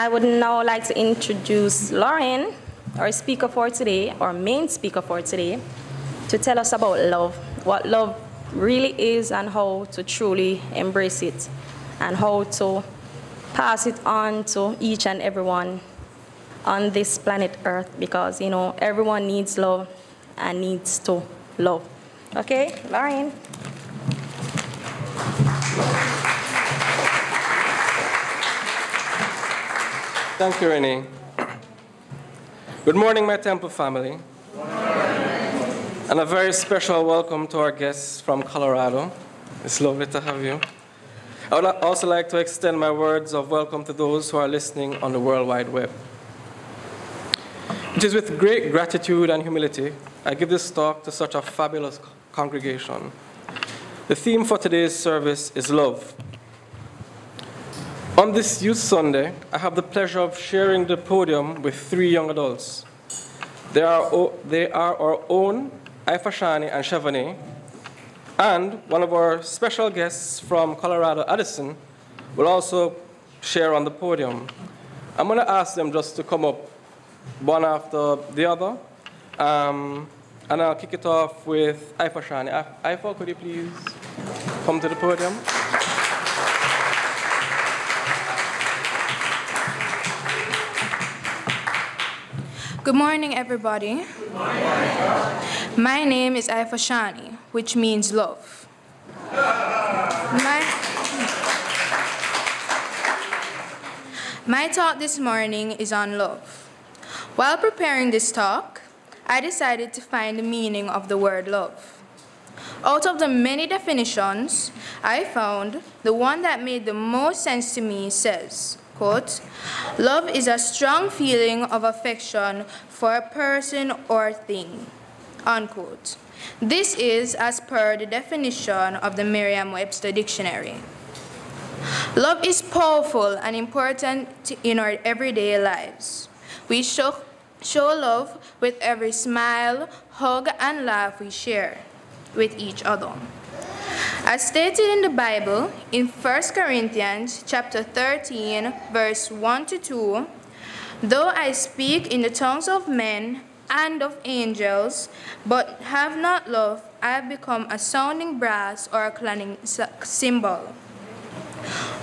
I would now like to introduce Lauren, our speaker for today, our main speaker for today, to tell us about love, what love really is and how to truly embrace it, and how to pass it on to each and everyone on this planet Earth because, you know, everyone needs love and needs to love. Okay, Lauren. Thank you, Renee. Good morning, my temple family. And a very special welcome to our guests from Colorado. It's lovely to have you. I would also like to extend my words of welcome to those who are listening on the World Wide Web. It is with great gratitude and humility I give this talk to such a fabulous congregation. The theme for today's service is love. On this Youth Sunday, I have the pleasure of sharing the podium with three young adults. They are, they are our own Ifa-Shani and Chevrolet, and one of our special guests from Colorado, Addison, will also share on the podium. I'm going to ask them just to come up one after the other. Um, and I'll kick it off with Aifa Shani. Ifa, could you please come to the podium? Good morning, everybody. Good morning. My name is Ifa-Shani, which means love. My, my talk this morning is on love. While preparing this talk, I decided to find the meaning of the word love. Out of the many definitions I found, the one that made the most sense to me says, quote, love is a strong feeling of affection for a person or thing, unquote. This is as per the definition of the Merriam-Webster Dictionary. Love is powerful and important in our everyday lives. We show Show love with every smile, hug, and laugh we share with each other. As stated in the Bible, in 1 Corinthians chapter 13, verse 1 to 2, Though I speak in the tongues of men and of angels, but have not love, I have become a sounding brass or a clanging cymbal.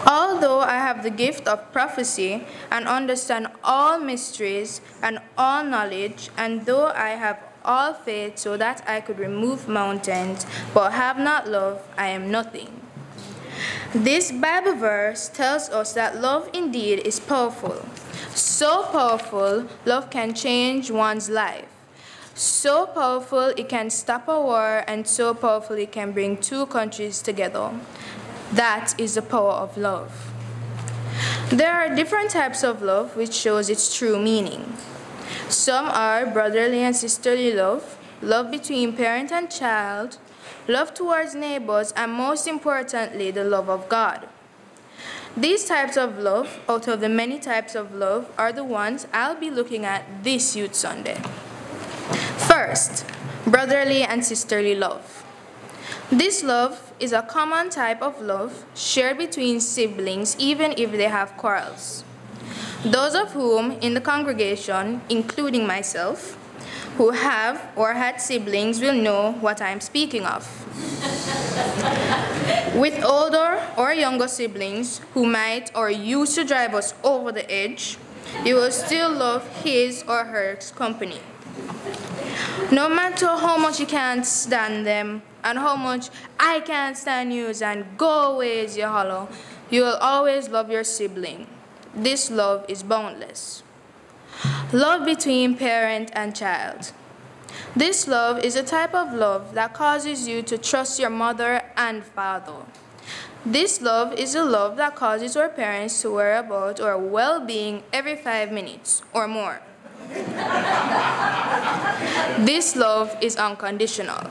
Although I have the gift of prophecy and understand all mysteries and all knowledge, and though I have all faith so that I could remove mountains, but have not love, I am nothing. This Bible verse tells us that love indeed is powerful. So powerful, love can change one's life. So powerful, it can stop a war, and so powerful, it can bring two countries together. That is the power of love. There are different types of love which shows its true meaning. Some are brotherly and sisterly love, love between parent and child, love towards neighbors, and most importantly, the love of God. These types of love, out of the many types of love, are the ones I'll be looking at this Youth Sunday. First, brotherly and sisterly love. This love is a common type of love shared between siblings even if they have quarrels. Those of whom in the congregation, including myself, who have or had siblings will know what I am speaking of. With older or younger siblings who might or used to drive us over the edge, you will still love his or her company. No matter how much you can't stand them and how much I can't stand you and go away is your hollow, you will always love your sibling. This love is boundless. Love between parent and child. This love is a type of love that causes you to trust your mother and father. This love is a love that causes our parents to worry about our well-being every five minutes or more. this love is unconditional.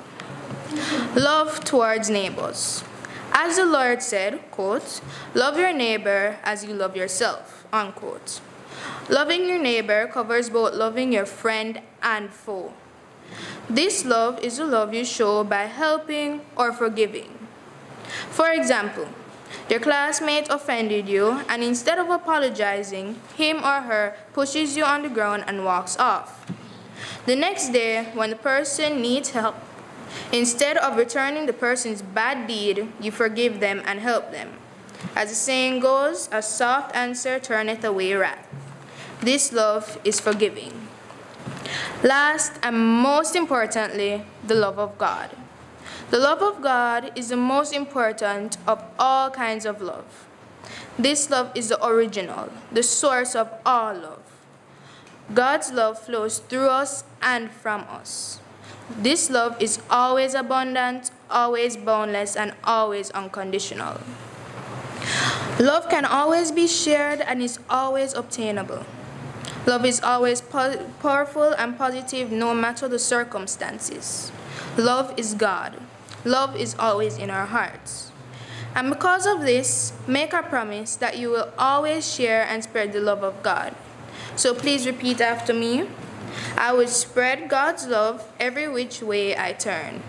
Love towards neighbors. As the Lord said, quote, love your neighbor as you love yourself, unquote. Loving your neighbor covers both loving your friend and foe. This love is the love you show by helping or forgiving. For example, your classmate offended you, and instead of apologizing, him or her pushes you on the ground and walks off. The next day, when the person needs help, instead of returning the person's bad deed, you forgive them and help them. As the saying goes, a soft answer turneth away wrath. This love is forgiving. Last and most importantly, the love of God. The love of God is the most important of all kinds of love. This love is the original, the source of all love. God's love flows through us and from us. This love is always abundant, always boundless, and always unconditional. Love can always be shared and is always obtainable. Love is always po powerful and positive no matter the circumstances. Love is God. Love is always in our hearts. And because of this, make a promise that you will always share and spread the love of God. So please repeat after me. I will spread God's love every which way I turn.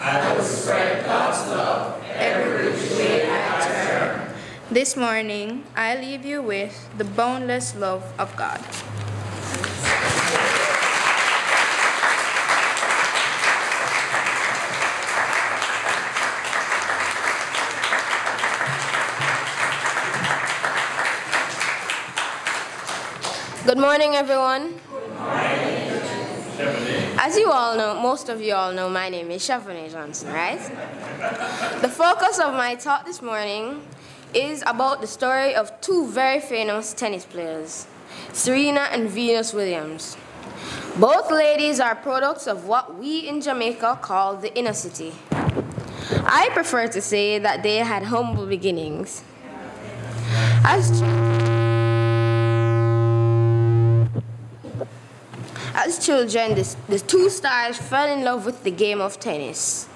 I will spread God's love every which way I turn. This morning, I leave you with the boundless love of God. Good morning, everyone. As you all know, most of you all know, my name is Shavanie Johnson, right? The focus of my talk this morning is about the story of two very famous tennis players, Serena and Venus Williams. Both ladies are products of what we in Jamaica call the inner city. I prefer to say that they had humble beginnings. As As children, the, the two stars fell in love with the game of tennis.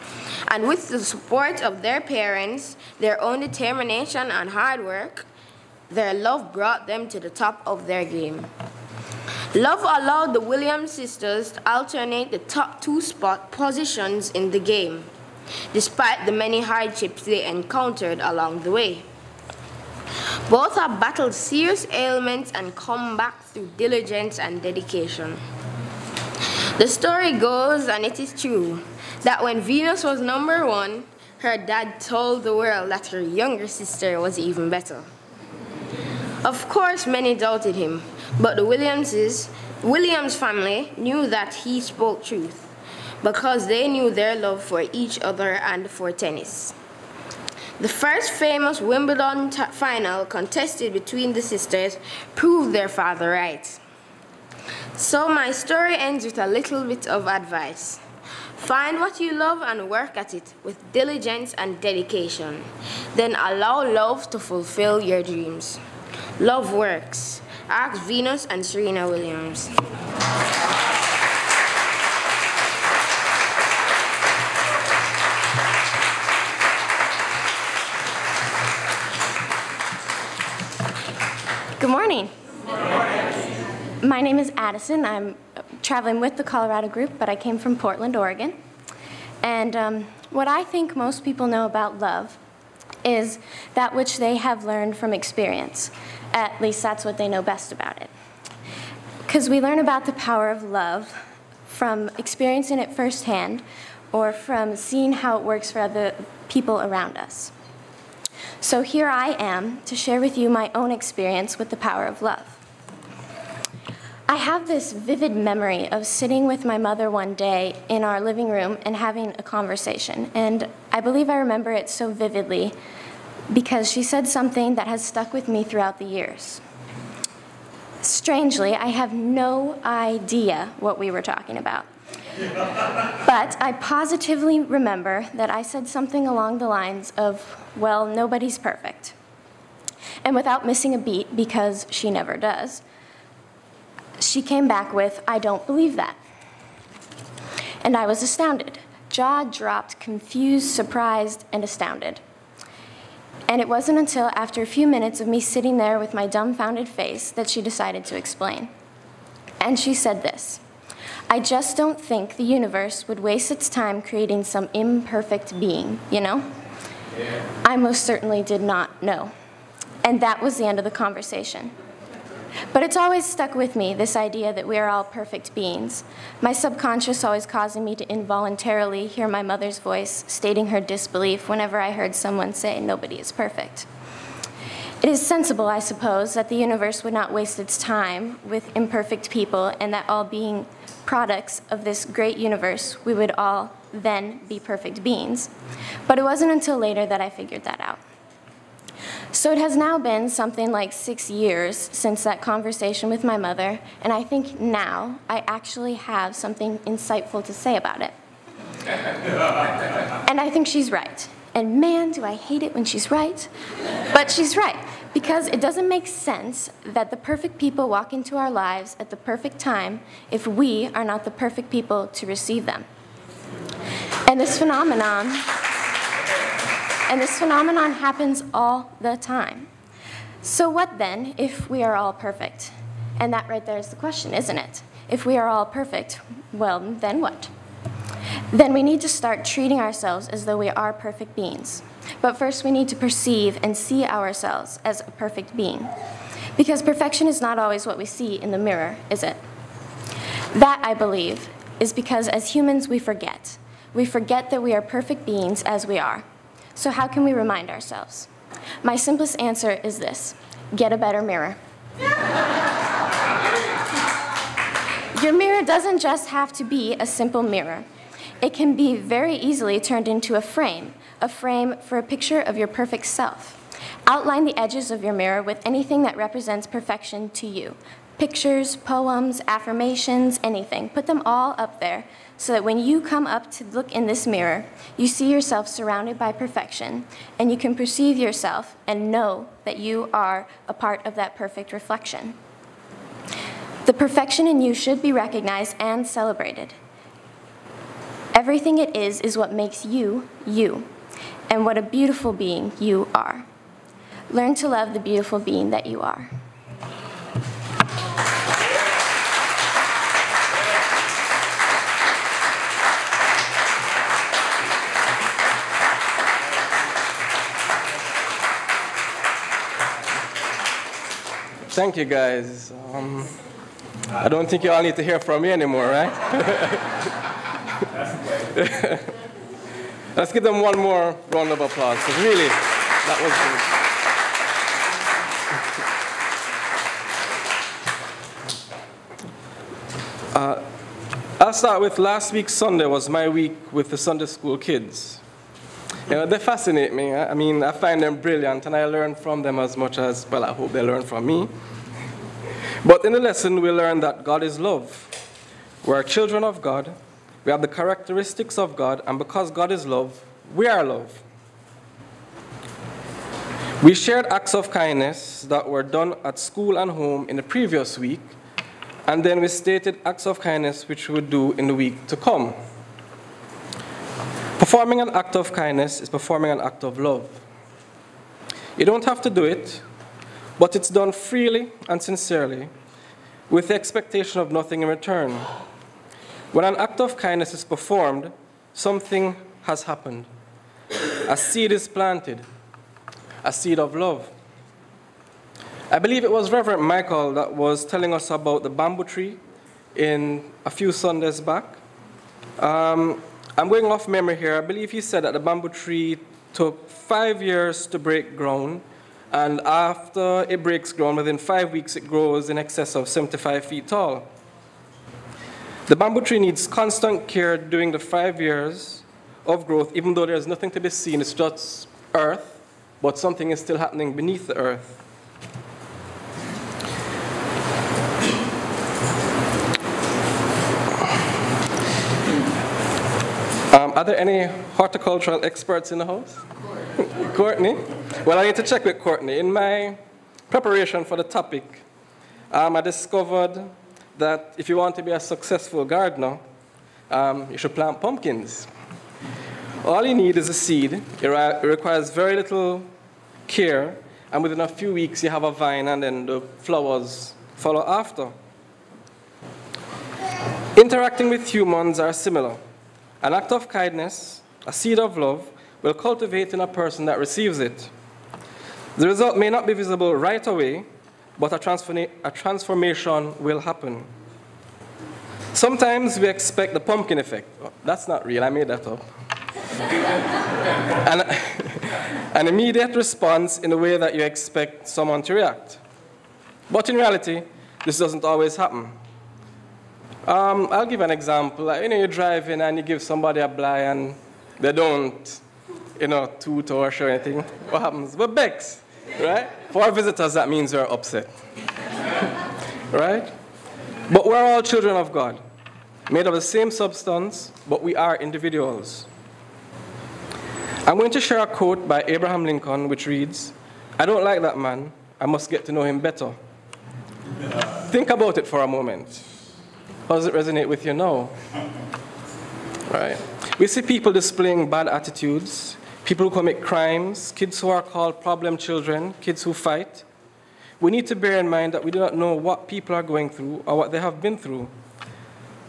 And with the support of their parents, their own determination and hard work, their love brought them to the top of their game. Love allowed the Williams sisters to alternate the top two spot positions in the game, despite the many hardships they encountered along the way. Both have battled serious ailments and come back through diligence and dedication. The story goes, and it is true, that when Venus was number one, her dad told the world that her younger sister was even better. Of course, many doubted him, but the Williamses, Williams family knew that he spoke truth because they knew their love for each other and for tennis. The first famous Wimbledon final contested between the sisters proved their father right. So my story ends with a little bit of advice. Find what you love and work at it with diligence and dedication. Then allow love to fulfill your dreams. Love works. Ask Venus and Serena Williams. Good morning. My name is Addison. I'm traveling with the Colorado group, but I came from Portland, Oregon. And um, what I think most people know about love is that which they have learned from experience. At least that's what they know best about it. Because we learn about the power of love from experiencing it firsthand or from seeing how it works for other people around us. So here I am to share with you my own experience with the power of love. I have this vivid memory of sitting with my mother one day in our living room and having a conversation. And I believe I remember it so vividly because she said something that has stuck with me throughout the years. Strangely, I have no idea what we were talking about. but I positively remember that I said something along the lines of, well, nobody's perfect. And without missing a beat, because she never does, she came back with, I don't believe that. And I was astounded, jaw dropped, confused, surprised, and astounded. And it wasn't until after a few minutes of me sitting there with my dumbfounded face that she decided to explain. And she said this I just don't think the universe would waste its time creating some imperfect being, you know? I most certainly did not know. And that was the end of the conversation. But it's always stuck with me, this idea that we are all perfect beings. My subconscious always causing me to involuntarily hear my mother's voice stating her disbelief whenever I heard someone say, nobody is perfect. It is sensible, I suppose, that the universe would not waste its time with imperfect people and that all being products of this great universe, we would all then be perfect beings. But it wasn't until later that I figured that out. So it has now been something like six years since that conversation with my mother, and I think now I actually have something insightful to say about it. and I think she's right. And man, do I hate it when she's right. But she's right, because it doesn't make sense that the perfect people walk into our lives at the perfect time if we are not the perfect people to receive them. And this phenomenon and this phenomenon happens all the time. So, what then if we are all perfect? And that right there is the question, isn't it? If we are all perfect, well, then what? Then we need to start treating ourselves as though we are perfect beings. But first, we need to perceive and see ourselves as a perfect being. Because perfection is not always what we see in the mirror, is it? That, I believe, is because as humans we forget. We forget that we are perfect beings as we are. So, how can we remind ourselves? My simplest answer is this get a better mirror. Your mirror doesn't just have to be a simple mirror. It can be very easily turned into a frame, a frame for a picture of your perfect self. Outline the edges of your mirror with anything that represents perfection to you pictures, poems, affirmations, anything. Put them all up there so that when you come up to look in this mirror, you see yourself surrounded by perfection, and you can perceive yourself and know that you are a part of that perfect reflection. The perfection in you should be recognized and celebrated. Everything it is is what makes you, you, and what a beautiful being you are. Learn to love the beautiful being that you are. Thank you, guys. Um, I don't think you all need to hear from me anymore, right? Let's give them one more round of applause. Really, that was good. Uh, I'll start with last week Sunday was my week with the Sunday school kids. You know, they fascinate me. I mean, I find them brilliant, and I learn from them as much as, well, I hope they learn from me. But in the lesson, we learn that God is love. We're children of God. We have the characteristics of God, and because God is love, we are love. We shared acts of kindness that were done at school and home in the previous week, and then we stated acts of kindness which we would do in the week to come. Performing an act of kindness is performing an act of love. You don't have to do it, but it's done freely and sincerely with the expectation of nothing in return. When an act of kindness is performed, something has happened. A seed is planted, a seed of love. I believe it was Reverend Michael that was telling us about the bamboo tree in a few Sundays back. Um, I'm going off memory here. I believe he said that the bamboo tree took five years to break ground, and after it breaks ground, within five weeks, it grows in excess of 75 feet tall. The bamboo tree needs constant care during the five years of growth, even though there's nothing to be seen, it's just earth, but something is still happening beneath the earth. Are there any horticultural experts in the house? Courtney? Well, I need to check with Courtney. In my preparation for the topic, um, I discovered that if you want to be a successful gardener, um, you should plant pumpkins. All you need is a seed. It, it requires very little care, and within a few weeks, you have a vine, and then the flowers follow after. Interacting with humans are similar. An act of kindness, a seed of love, will cultivate in a person that receives it. The result may not be visible right away, but a, a transformation will happen. Sometimes we expect the pumpkin effect. Oh, that's not real, I made that up. an, an immediate response in the way that you expect someone to react. But in reality, this doesn't always happen. Um, I'll give an example. You know, you're driving and you give somebody a bly and they don't, you know, toot or show anything. What happens? But Bex, right? For our visitors, that means we're upset. right? But we're all children of God, made of the same substance, but we are individuals. I'm going to share a quote by Abraham Lincoln, which reads I don't like that man, I must get to know him better. Think about it for a moment. Does it resonate with you now? Right? We see people displaying bad attitudes, people who commit crimes, kids who are called problem children, kids who fight. We need to bear in mind that we do not know what people are going through or what they have been through.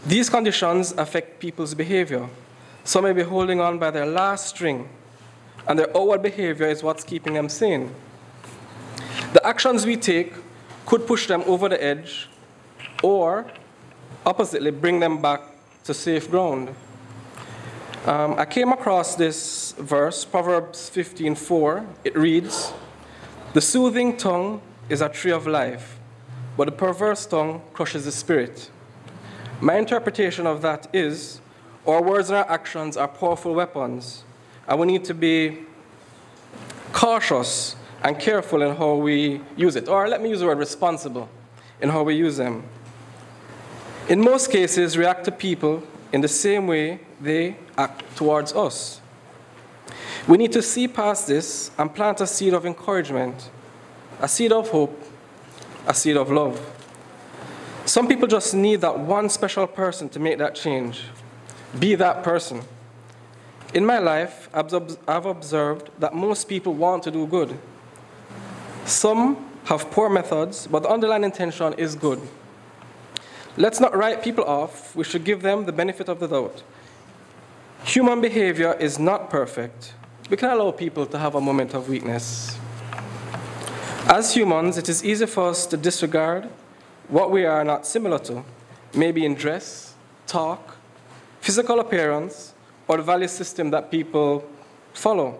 These conditions affect people's behavior. Some may be holding on by their last string, and their outward behavior is what's keeping them sane. The actions we take could push them over the edge or, oppositely, bring them back to safe ground. Um, I came across this verse, Proverbs 15:4. It reads, "The soothing tongue is a tree of life, but the perverse tongue crushes the spirit." My interpretation of that is, our words and our actions are powerful weapons, and we need to be cautious and careful in how we use it. Or let me use the word responsible in how we use them. In most cases, react to people in the same way they act towards us. We need to see past this and plant a seed of encouragement, a seed of hope, a seed of love. Some people just need that one special person to make that change. Be that person. In my life, I've observed that most people want to do good. Some have poor methods, but the underlying intention is good. Let's not write people off, we should give them the benefit of the doubt. Human behavior is not perfect. We can allow people to have a moment of weakness. As humans, it is easy for us to disregard what we are not similar to, maybe in dress, talk, physical appearance, or the value system that people follow.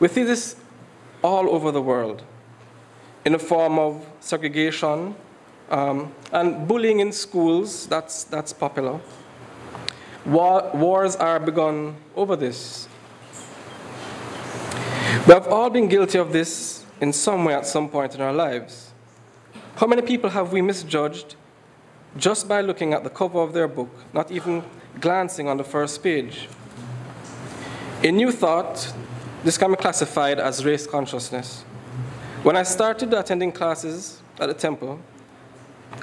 We see this all over the world in the form of segregation um, and bullying in schools, that's, that's popular. War, wars are begun over this. We have all been guilty of this in some way at some point in our lives. How many people have we misjudged just by looking at the cover of their book, not even glancing on the first page? In New Thought, this can be classified as race consciousness. When I started attending classes at the temple,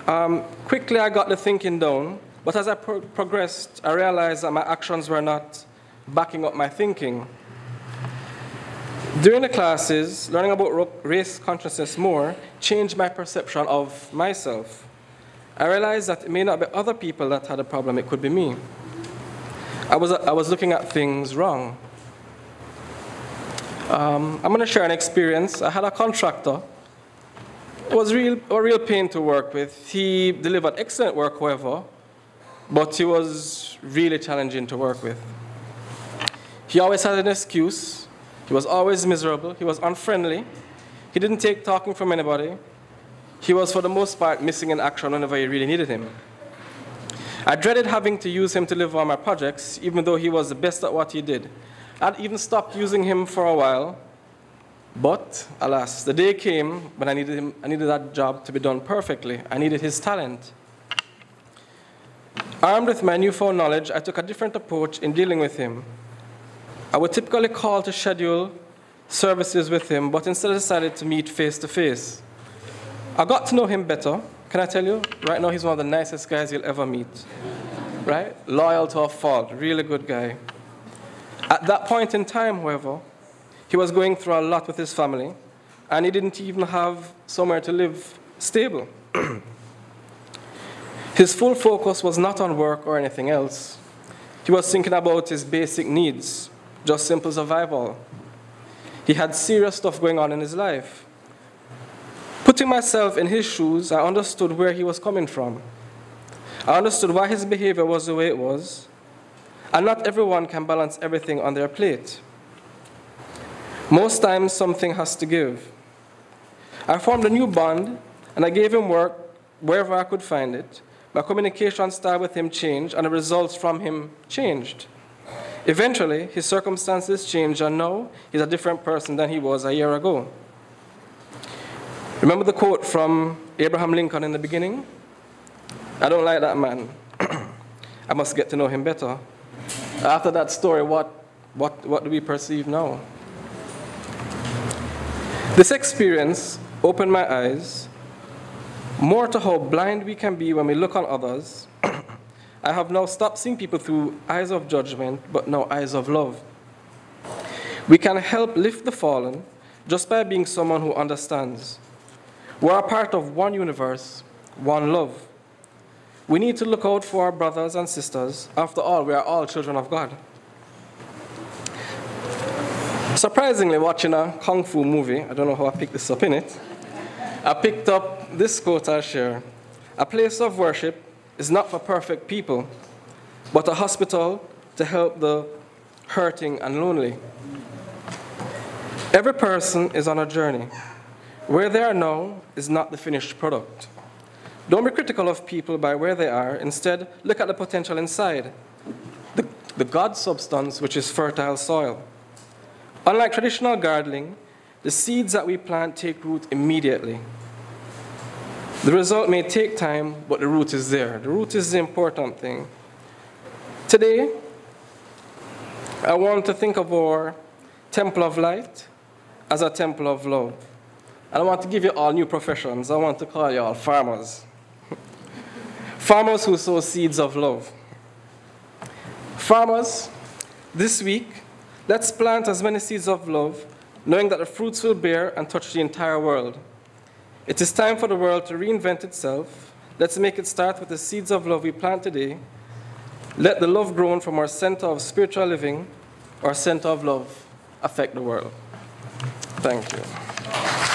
um, quickly I got the thinking down, but as I pro progressed, I realized that my actions were not backing up my thinking. During the classes, learning about race consciousness more changed my perception of myself. I realized that it may not be other people that had a problem, it could be me. I was, I was looking at things wrong. Um, I'm going to share an experience. I had a contractor. Was real, a real pain to work with. He delivered excellent work, however, but he was really challenging to work with. He always had an excuse. He was always miserable. He was unfriendly. He didn't take talking from anybody. He was, for the most part, missing in action whenever you really needed him. I dreaded having to use him to deliver on my projects, even though he was the best at what he did. I'd even stopped using him for a while. But alas, the day came when I needed, him, I needed that job to be done perfectly. I needed his talent. Armed with my newfound knowledge, I took a different approach in dealing with him. I would typically call to schedule services with him, but instead decided to meet face to face. I got to know him better. Can I tell you? Right now, he's one of the nicest guys you'll ever meet. Right? Loyal to a fault, really good guy. At that point in time, however, he was going through a lot with his family, and he didn't even have somewhere to live stable. his full focus was not on work or anything else. He was thinking about his basic needs just simple survival. He had serious stuff going on in his life. Putting myself in his shoes, I understood where he was coming from. I understood why his behavior was the way it was, and not everyone can balance everything on their plate. Most times, something has to give. I formed a new bond, and I gave him work wherever I could find it. My communication style with him changed, and the results from him changed. Eventually, his circumstances changed, and now he's a different person than he was a year ago. Remember the quote from Abraham Lincoln in the beginning? I don't like that man. I must get to know him better. After that story, what, what, what do we perceive now? This experience opened my eyes more to how blind we can be when we look on others. I have now stopped seeing people through eyes of judgment, but now eyes of love. We can help lift the fallen just by being someone who understands. We're a part of one universe, one love. We need to look out for our brothers and sisters. After all, we are all children of God. Surprisingly, watching a kung fu movie, I don't know how I picked this up in it, I picked up this quote I share. A place of worship is not for perfect people, but a hospital to help the hurting and lonely. Every person is on a journey. Where they are now is not the finished product. Don't be critical of people by where they are. Instead, look at the potential inside the, the God substance, which is fertile soil. Unlike traditional gardening, the seeds that we plant take root immediately. The result may take time, but the root is there. The root is the important thing. Today, I want to think of our temple of light as a temple of love. And I want to give you all new professions. I want to call you all farmers. farmers who sow seeds of love. Farmers, this week, let's plant as many seeds of love, knowing that the fruits will bear and touch the entire world. It is time for the world to reinvent itself. Let's make it start with the seeds of love we plant today. Let the love grown from our center of spiritual living, our center of love, affect the world. Thank you.